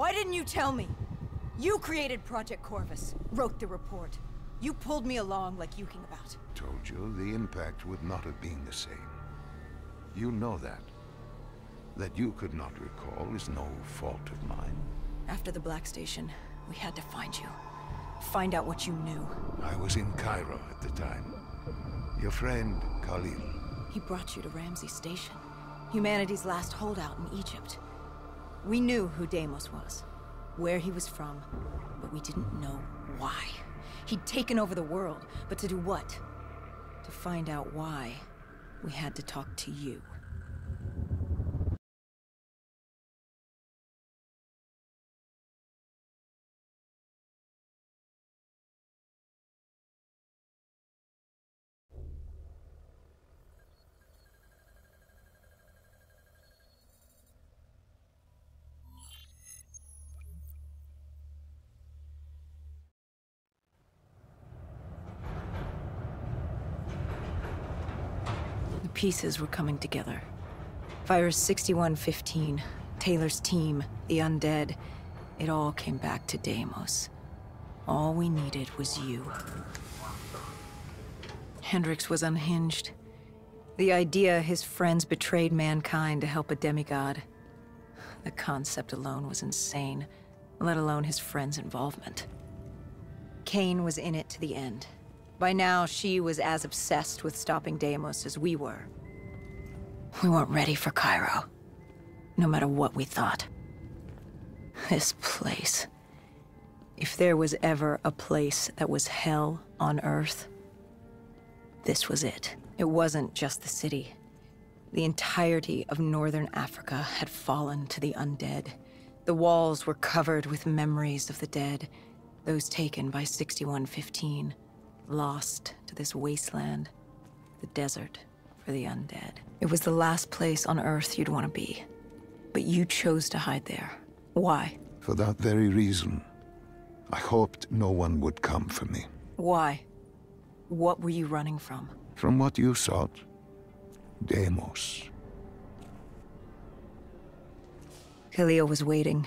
Why didn't you tell me? You created Project Corvus, wrote the report. You pulled me along like you king about. Told you the impact would not have been the same. You know that. That you could not recall is no fault of mine. After the Black Station, we had to find you. Find out what you knew. I was in Cairo at the time. Your friend, Khalil. He brought you to Ramses Station. Humanity's last holdout in Egypt. We knew who Deimos was, where he was from, but we didn't know why. He'd taken over the world, but to do what? To find out why, we had to talk to you. Pieces were coming together. Virus 6115, Taylor's team, the undead, it all came back to Deimos. All we needed was you. Hendricks was unhinged. The idea his friends betrayed mankind to help a demigod. The concept alone was insane, let alone his friend's involvement. Kane was in it to the end. By now, she was as obsessed with stopping Deimos as we were. We weren't ready for Cairo. No matter what we thought. This place. If there was ever a place that was hell on Earth, this was it. It wasn't just the city. The entirety of northern Africa had fallen to the undead. The walls were covered with memories of the dead, those taken by 6115 lost to this wasteland, the desert for the undead. It was the last place on Earth you'd want to be. But you chose to hide there. Why? For that very reason, I hoped no one would come for me. Why? What were you running from? From what you sought, Deimos. Khalil was waiting.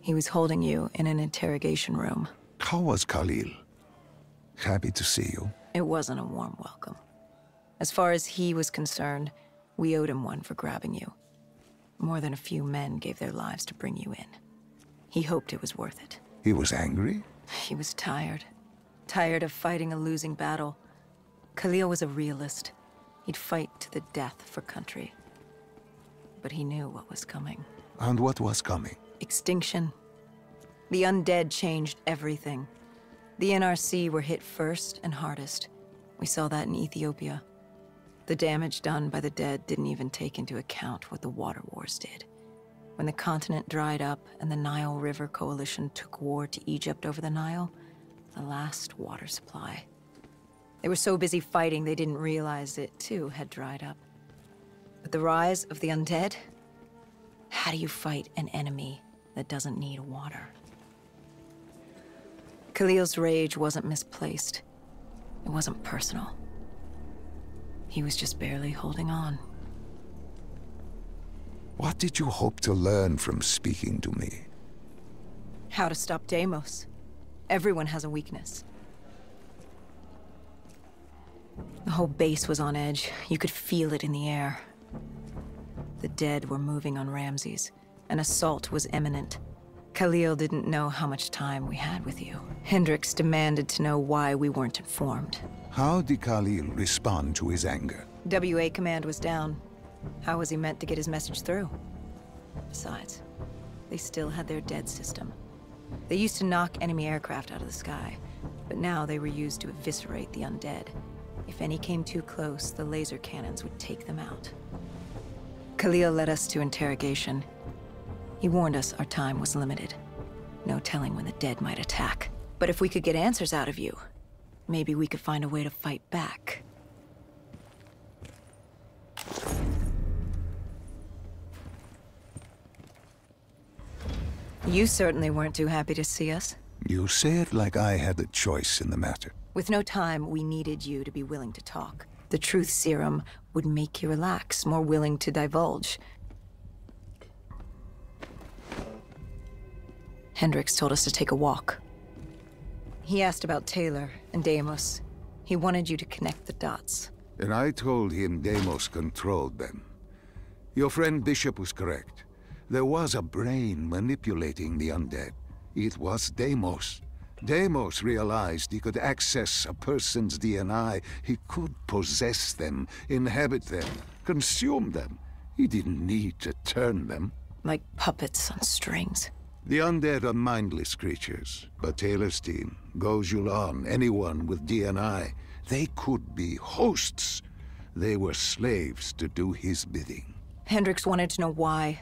He was holding you in an interrogation room. How was Khalil? Happy to see you. It wasn't a warm welcome. As far as he was concerned, we owed him one for grabbing you. More than a few men gave their lives to bring you in. He hoped it was worth it. He was angry? He was tired. Tired of fighting a losing battle. Khalil was a realist. He'd fight to the death for country. But he knew what was coming. And what was coming? Extinction. The undead changed everything. The NRC were hit first and hardest. We saw that in Ethiopia. The damage done by the dead didn't even take into account what the water wars did. When the continent dried up and the Nile River Coalition took war to Egypt over the Nile, the last water supply. They were so busy fighting they didn't realize it too had dried up. But the rise of the undead? How do you fight an enemy that doesn't need water? Khalil's rage wasn't misplaced. It wasn't personal. He was just barely holding on. What did you hope to learn from speaking to me? How to stop Deimos. Everyone has a weakness. The whole base was on edge. You could feel it in the air. The dead were moving on Ramses. An assault was imminent. Khalil didn't know how much time we had with you. Hendricks demanded to know why we weren't informed. How did Khalil respond to his anger? WA command was down. How was he meant to get his message through? Besides, they still had their dead system. They used to knock enemy aircraft out of the sky, but now they were used to eviscerate the undead. If any came too close, the laser cannons would take them out. Khalil led us to interrogation. He warned us our time was limited. No telling when the dead might attack. But if we could get answers out of you, maybe we could find a way to fight back. You certainly weren't too happy to see us. You say it like I had the choice in the matter. With no time, we needed you to be willing to talk. The truth serum would make you relax, more willing to divulge. Hendricks told us to take a walk. He asked about Taylor and Deimos. He wanted you to connect the dots. And I told him Deimos controlled them. Your friend Bishop was correct. There was a brain manipulating the undead. It was Deimos. Deimos realized he could access a person's DNA. He could possess them, inhabit them, consume them. He didn't need to turn them. Like puppets on strings. The undead are mindless creatures, but Taylor's team, anyone with DNA, they could be hosts. They were slaves to do his bidding. Hendricks wanted to know why.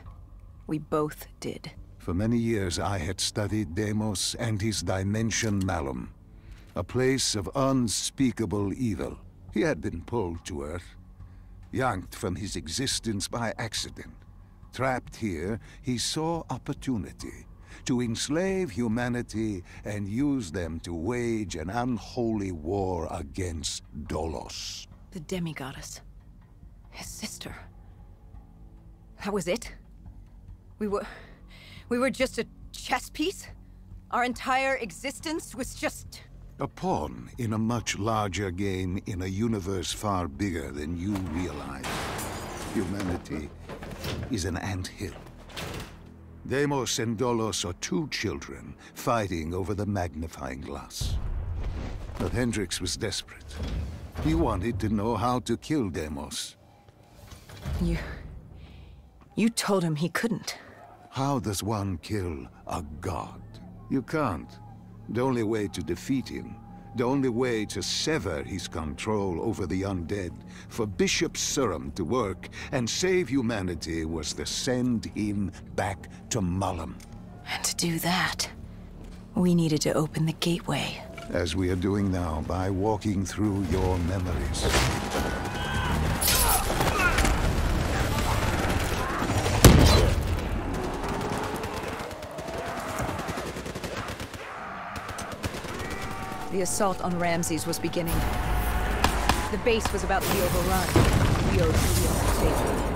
We both did. For many years I had studied Deimos and his dimension Malum, a place of unspeakable evil. He had been pulled to Earth, yanked from his existence by accident. Trapped here, he saw opportunity to enslave humanity and use them to wage an unholy war against Dolos. The demigoddess. His sister. That was it? We were... We were just a chess piece? Our entire existence was just... A pawn in a much larger game in a universe far bigger than you realize. Humanity is an ant hill. Deimos and Dolos are two children fighting over the magnifying glass. But Hendricks was desperate. He wanted to know how to kill Deimos. You... You told him he couldn't. How does one kill a god? You can't. The only way to defeat him, the only way to sever his control over the undead, for Bishop Surim to work and save humanity was to send him back to Malum. And to do that, we needed to open the gateway. As we are doing now by walking through your memories. The assault on Ramses was beginning. The base was about to be overrun. We.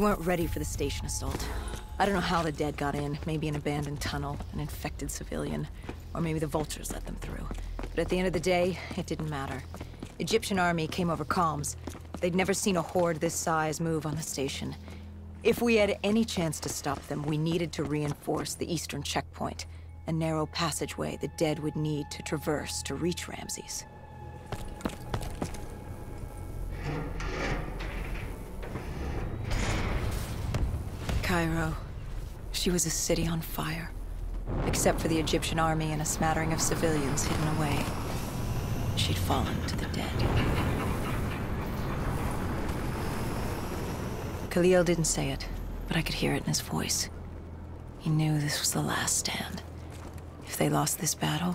Weren't ready for the station assault. I don't know how the dead got in. Maybe an abandoned tunnel, an infected civilian. Or maybe the vultures let them through. But at the end of the day, it didn't matter. Egyptian army came over comms. They'd never seen a horde this size move on the station. If we had any chance to stop them, we needed to reinforce the eastern checkpoint. A narrow passageway the dead would need to traverse to reach Ramses. Cairo. She was a city on fire. Except for the Egyptian army and a smattering of civilians hidden away. She'd fallen to the dead. Khalil didn't say it, but I could hear it in his voice. He knew this was the last stand. If they lost this battle,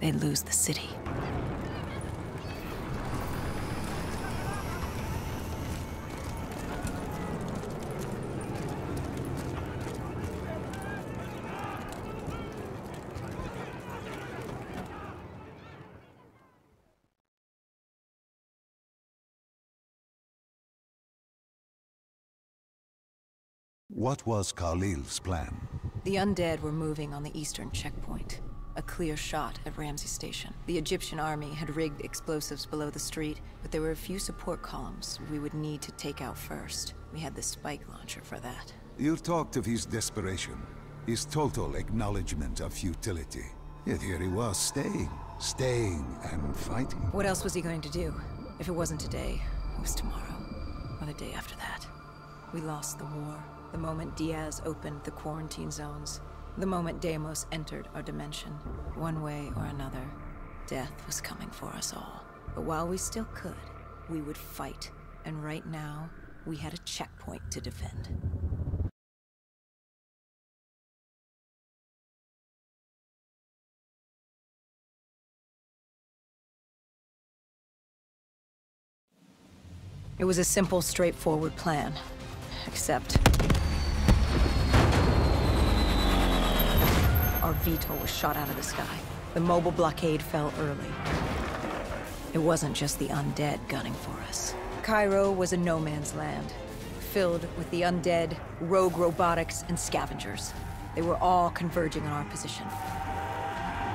they'd lose the city. What was Khalil's plan? The undead were moving on the eastern checkpoint. A clear shot at Ramses Station. The Egyptian army had rigged explosives below the street, but there were a few support columns we would need to take out first. We had the spike launcher for that. You talked of his desperation, his total acknowledgement of futility. Yet here he was, staying, staying and fighting. What else was he going to do? If it wasn't today, it was tomorrow. Or the day after that. We lost the war. The moment Diaz opened the quarantine zones. The moment Deimos entered our dimension. One way or another, death was coming for us all. But while we still could, we would fight. And right now, we had a checkpoint to defend. It was a simple, straightforward plan. Except... Our VTOL was shot out of the sky. The mobile blockade fell early. It wasn't just the undead gunning for us. Cairo was a no man's land, filled with the undead, rogue robotics, and scavengers. They were all converging on our position.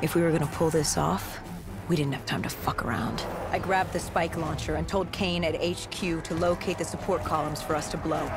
If we were gonna pull this off, we didn't have time to fuck around. I grabbed the spike launcher and told Kane at HQ to locate the support columns for us to blow.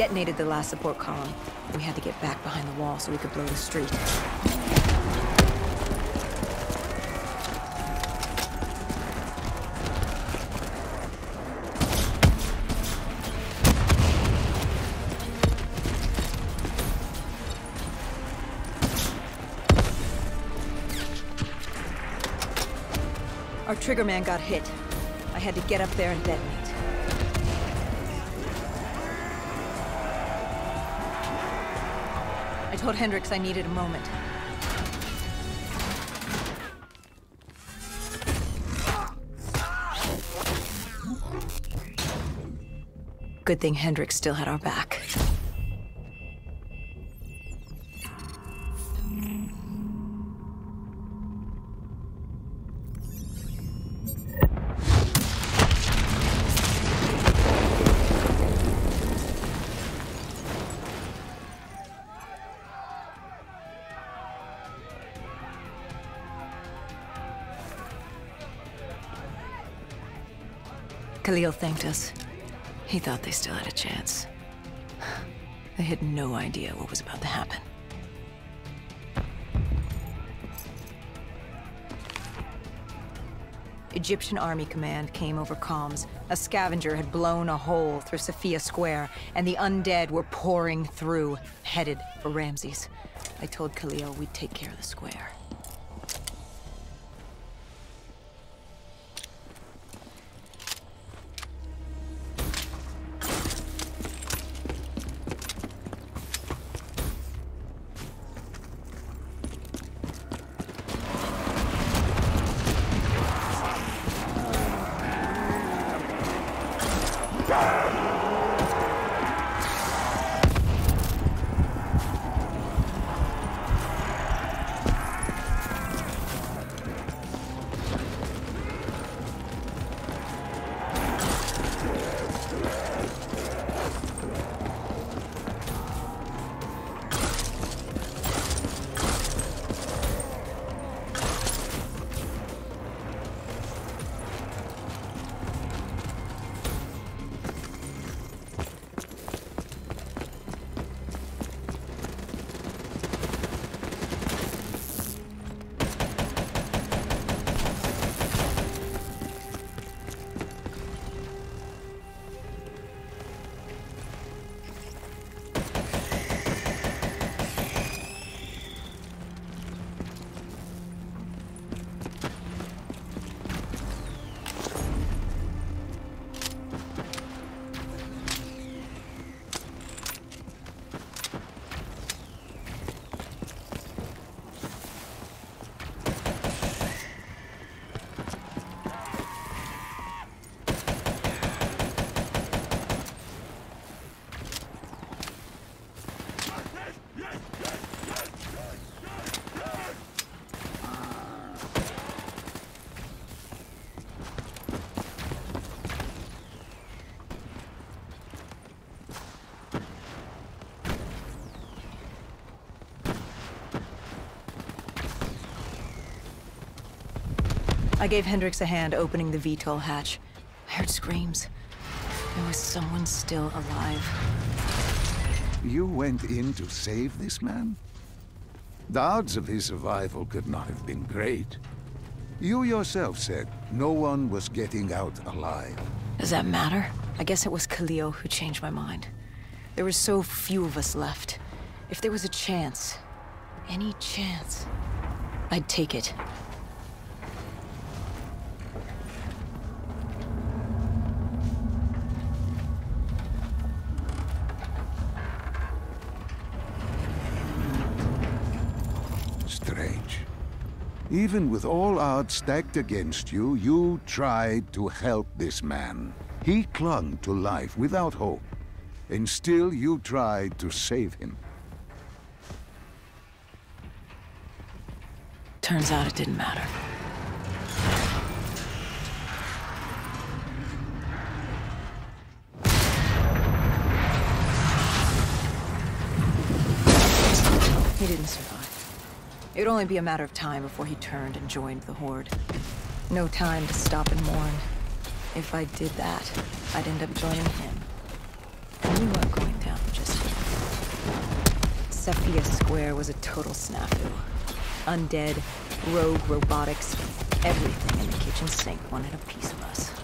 Detonated the last support column. We had to get back behind the wall so we could blow the street. Our triggerman got hit. I had to get up there and detonate. Told Hendricks I needed a moment. Good thing Hendricks still had our back. Khalil thanked us. He thought they still had a chance. They had no idea what was about to happen. Egyptian Army Command came over comms. A scavenger had blown a hole through Sophia Square, and the undead were pouring through, headed for Ramses. I told Khalil we'd take care of the square. I gave Hendricks a hand opening the VTOL hatch. I heard screams. There was someone still alive. You went in to save this man? The odds of his survival could not have been great. You yourself said no one was getting out alive. Does that matter? I guess it was Khalil who changed my mind. There were so few of us left. If there was a chance, any chance, I'd take it. Even with all odds stacked against you, you tried to help this man. He clung to life without hope, and still you tried to save him. Turns out it didn't matter. He didn't survive. It would only be a matter of time before he turned and joined the Horde. No time to stop and mourn. If I did that, I'd end up joining him. And we weren't going down just yet. Sophia Square was a total snafu. Undead, rogue robotics, everything in the kitchen sink wanted a piece of us.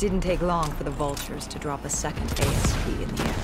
Didn't take long for the Vultures to drop a second ASP in the area.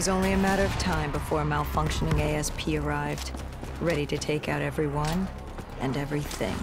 Was only a matter of time before a malfunctioning ASP arrived, ready to take out everyone and everything.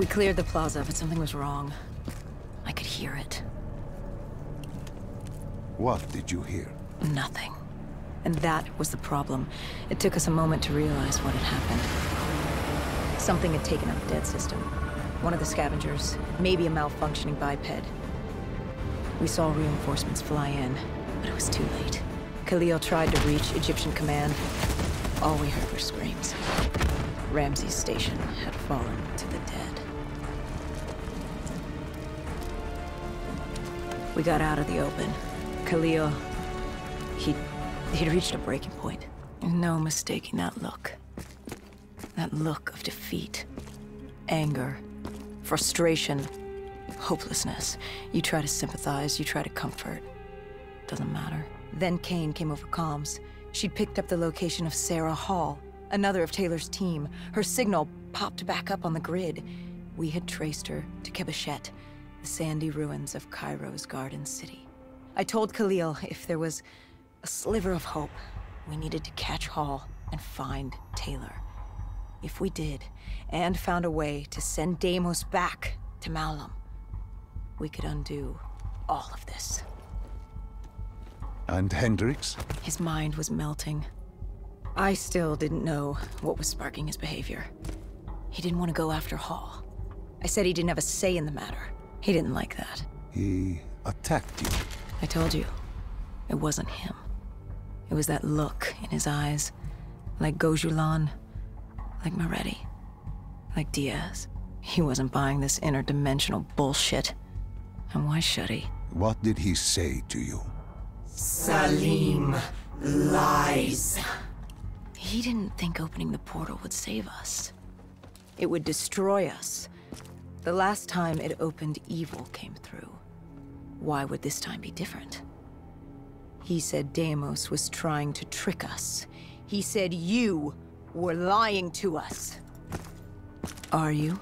We cleared the plaza, but something was wrong. I could hear it. What did you hear? Nothing. And that was the problem. It took us a moment to realize what had happened. Something had taken out the dead system. One of the scavengers, maybe a malfunctioning biped. We saw reinforcements fly in, but it was too late. Khalil tried to reach Egyptian command. All we heard were screams. Ramses station had fallen to the dead. We got out of the open. Khalil, he He'd reached a breaking point. No mistaking that look. That look of defeat. Anger. Frustration. Hopelessness. You try to sympathize, you try to comfort. Doesn't matter. Then Kane came over comms. She'd picked up the location of Sarah Hall, another of Taylor's team. Her signal popped back up on the grid. We had traced her to Kebeshet, the sandy ruins of Cairo's Garden City. I told Khalil if there was a sliver of hope. We needed to catch Hall and find Taylor. If we did, and found a way to send Deimos back to Malum, we could undo all of this. And Hendricks? His mind was melting. I still didn't know what was sparking his behavior. He didn't want to go after Hall. I said he didn't have a say in the matter. He didn't like that. He attacked you. I told you. It wasn't him. It was that look in his eyes. Like Goh Xiulan. Like Maretti. Like Diaz. He wasn't buying this interdimensional bullshit. And why should he? What did he say to you? Salim lies. He didn't think opening the portal would save us. It would destroy us. The last time it opened, evil came through. Why would this time be different? He said Deimos was trying to trick us. He said you were lying to us. Are you?